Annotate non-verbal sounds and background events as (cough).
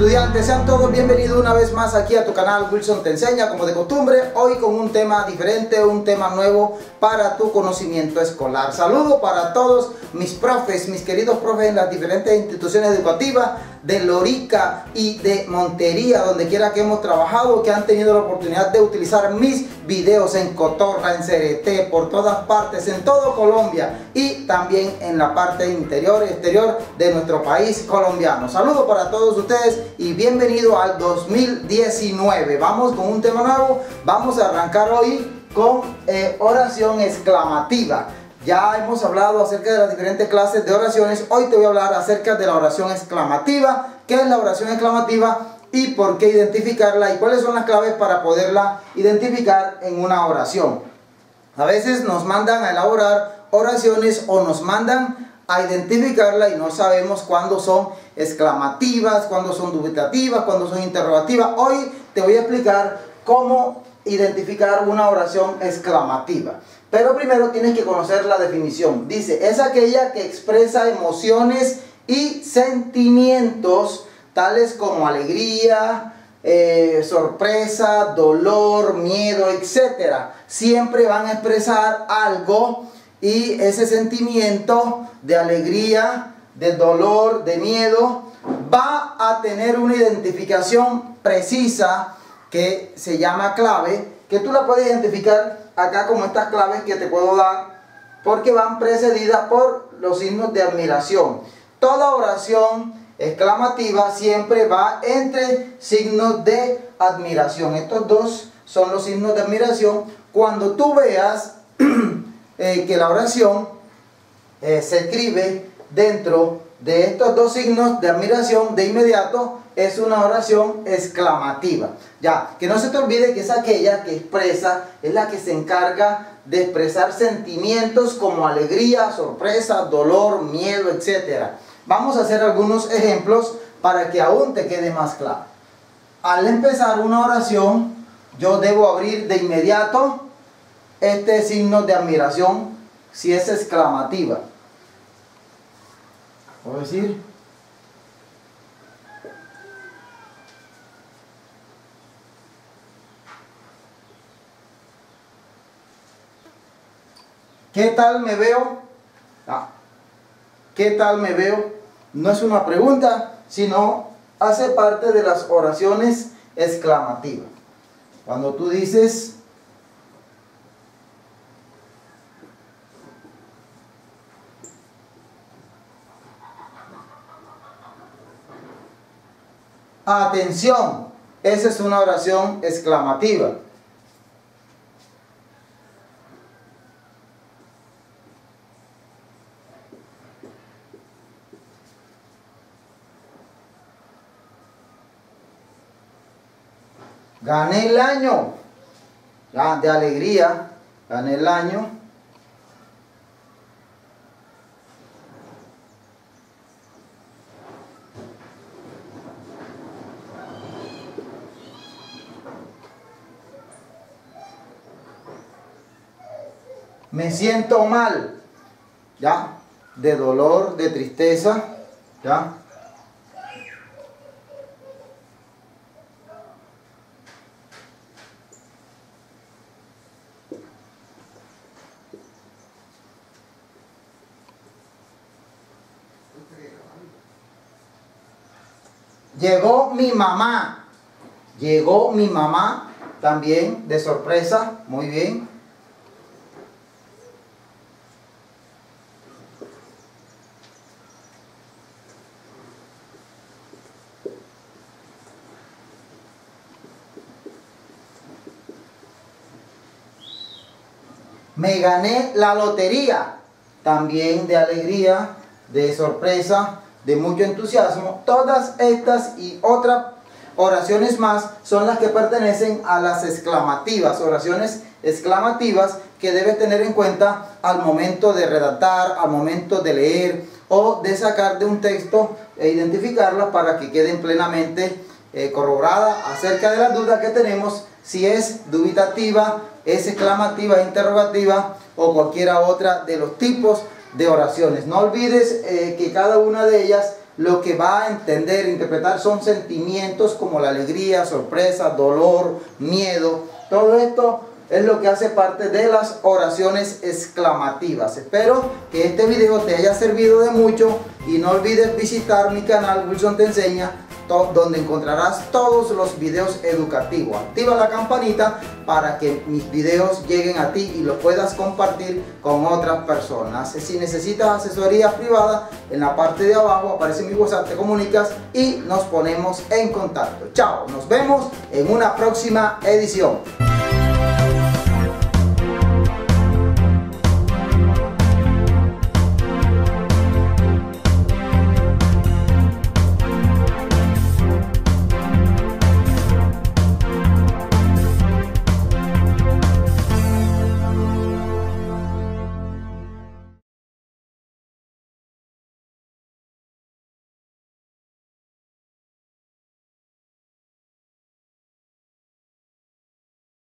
estudiantes, sean todos bienvenidos una vez más aquí a tu canal Wilson Te Enseña, como de costumbre, hoy con un tema diferente, un tema nuevo para tu conocimiento escolar. Saludo para todos mis profes, mis queridos profes en las diferentes instituciones educativas de Lorica y de Montería, donde quiera que hemos trabajado, que han tenido la oportunidad de utilizar mis videos en Cotorra, en Cereté, por todas partes, en todo Colombia y también en la parte interior y exterior de nuestro país colombiano. Saludo para todos ustedes y bienvenido al 2019. Vamos con un tema nuevo, vamos a arrancar hoy con eh, oración exclamativa. Ya hemos hablado acerca de las diferentes clases de oraciones. Hoy te voy a hablar acerca de la oración exclamativa. ¿Qué es la oración exclamativa? Y por qué identificarla y cuáles son las claves para poderla identificar en una oración. A veces nos mandan a elaborar oraciones o nos mandan a identificarla y no sabemos cuándo son exclamativas, cuándo son dubitativas, cuándo son interrogativas. Hoy te voy a explicar cómo identificar una oración exclamativa. Pero primero tienes que conocer la definición. Dice, es aquella que expresa emociones y sentimientos tales como alegría, eh, sorpresa, dolor, miedo, etc. Siempre van a expresar algo y ese sentimiento de alegría, de dolor, de miedo, va a tener una identificación precisa que se llama clave, que tú la puedes identificar acá como estas claves que te puedo dar, porque van precedidas por los signos de admiración. Toda oración exclamativa siempre va entre signos de admiración. Estos dos son los signos de admiración. Cuando tú veas (clears throat) eh, que la oración eh, se escribe dentro de estos dos signos de admiración, de inmediato es una oración exclamativa. Ya, que no se te olvide que es aquella que expresa, es la que se encarga de expresar sentimientos como alegría, sorpresa, dolor, miedo, etc. Vamos a hacer algunos ejemplos para que aún te quede más claro. Al empezar una oración, yo debo abrir de inmediato este signo de admiración si es exclamativa. ¿Puedo decir? ¿Qué tal me veo? Ah, ¿Qué tal me veo? No es una pregunta, sino hace parte de las oraciones exclamativas. Cuando tú dices, atención, esa es una oración exclamativa. Gané el año. Ya, de alegría. Gané el año. Me siento mal. Ya. De dolor, de tristeza. Ya. Llegó mi mamá. Llegó mi mamá también de sorpresa. Muy bien. Me gané la lotería. También de alegría, de sorpresa de mucho entusiasmo. Todas estas y otras oraciones más son las que pertenecen a las exclamativas, oraciones exclamativas que debes tener en cuenta al momento de redactar, al momento de leer o de sacar de un texto e identificarlas para que queden plenamente eh, corroboradas acerca de las dudas que tenemos si es dubitativa, es exclamativa, interrogativa o cualquiera otra de los tipos de oraciones. No olvides eh, que cada una de ellas lo que va a entender, interpretar son sentimientos como la alegría, sorpresa, dolor, miedo. Todo esto es lo que hace parte de las oraciones exclamativas. Espero que este video te haya servido de mucho y no olvides visitar mi canal Wilson Te Enseña donde encontrarás todos los videos educativos. Activa la campanita para que mis videos lleguen a ti y los puedas compartir con otras personas. Si necesitas asesoría privada, en la parte de abajo aparece mi WhatsApp, te comunicas y nos ponemos en contacto. Chao, nos vemos en una próxima edición.